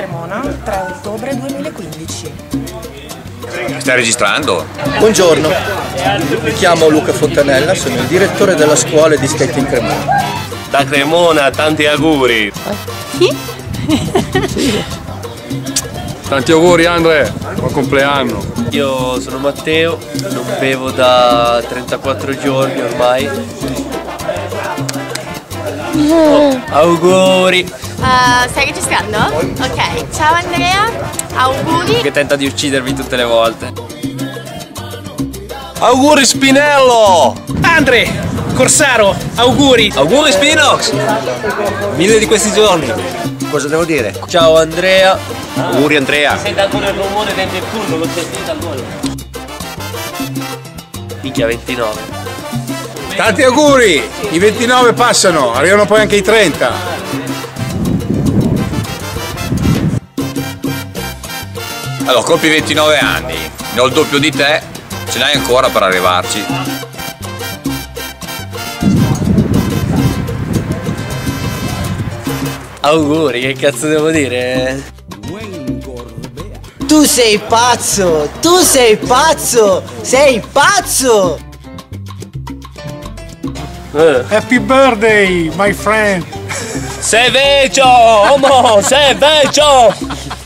Cremona, 3 ottobre 2015. Stai registrando? Buongiorno, mi chiamo Luca Fontanella, sono il direttore della scuola di skating Cremona. Da Cremona, tanti auguri. Tanti auguri Andre, buon compleanno. Io sono Matteo, non bevo da 34 giorni ormai. Oh, auguri! Uh, stai registrando? Ok, ciao Andrea, auguri. Che tenta di uccidervi tutte le volte. Auguri Spinello! Andre, Corsaro, auguri! Auguri Spinox! Mille di questi giorni. Cosa devo dire? Ciao Andrea. Auguri Andrea. Senti ancora il rumore del Nettuno, lo sentite ancora? Picchia 29. Tanti auguri! I 29 passano, arrivano poi anche i 30. Allora, compi 29 anni, ne ho il doppio di te, ce n'hai ancora per arrivarci. Auguri, che cazzo devo dire? Tu sei pazzo! Tu sei pazzo! Sei pazzo! Eh. Happy birthday, my friend! Sei vecchio! Omo, sei vecchio!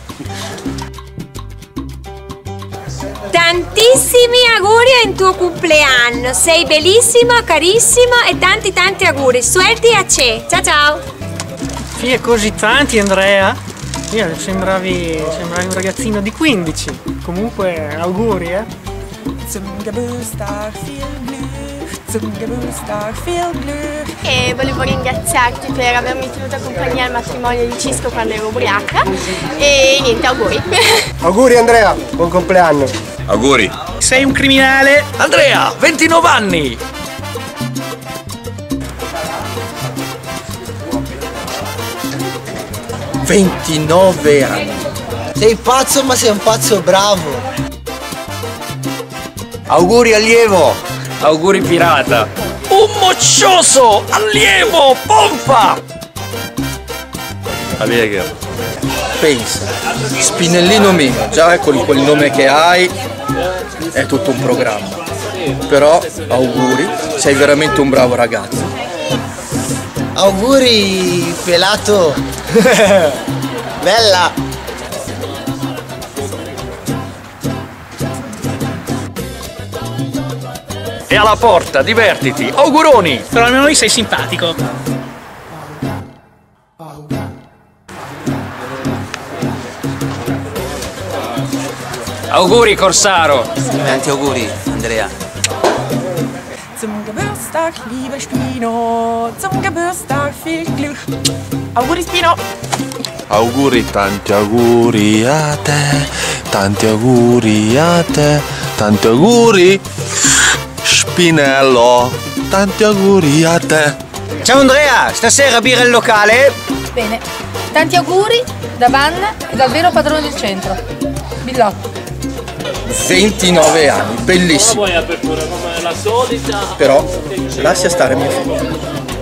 Tantissimi auguri in tuo compleanno, sei bellissimo, carissimo e tanti tanti auguri, suelti a te, ciao ciao! Fie così tanti Andrea? Io sembravi, sembravi un ragazzino di 15. Comunque auguri eh! Zum Geburtstag viel Glück, zum Geburtstag viel Glück. E volevo ringraziarti per avermi tenuto compagnia al matrimonio di Cisco quando ero ubriaca. E niente, auguri! Auguri Andrea, buon compleanno. Auguri. Sei un criminale? Andrea, 29 anni! Ventinove anni. Sei pazzo ma sei un pazzo bravo! Auguri allievo. Auguri pirata! Un moccioso! Allievo! Pompa! Allegro. Pensa, Spinellino mio, già con quel nome che hai è tutto un programma. Però auguri, sei veramente un bravo ragazzo. Auguri pelato! Bella! E alla porta, divertiti! Auguroni! Però almeno lì sei simpatico. Auguri Corsaro! Tanti auguri Andrea! Zum Geburtstag, lieber Spino, zum Geburtstag viel Glück. Auguri Spino! Auguri, tanti auguri a te, tanti auguri a te, tanti auguri Spinello, tanti auguri a te. Ciao Andrea, stasera birra al locale? Bene, tanti auguri da Vanna e dal vero padrone del centro. Billotto. 29 anni, bellissimo. Poi apertura come la solita. Però lascia stare mio figlio.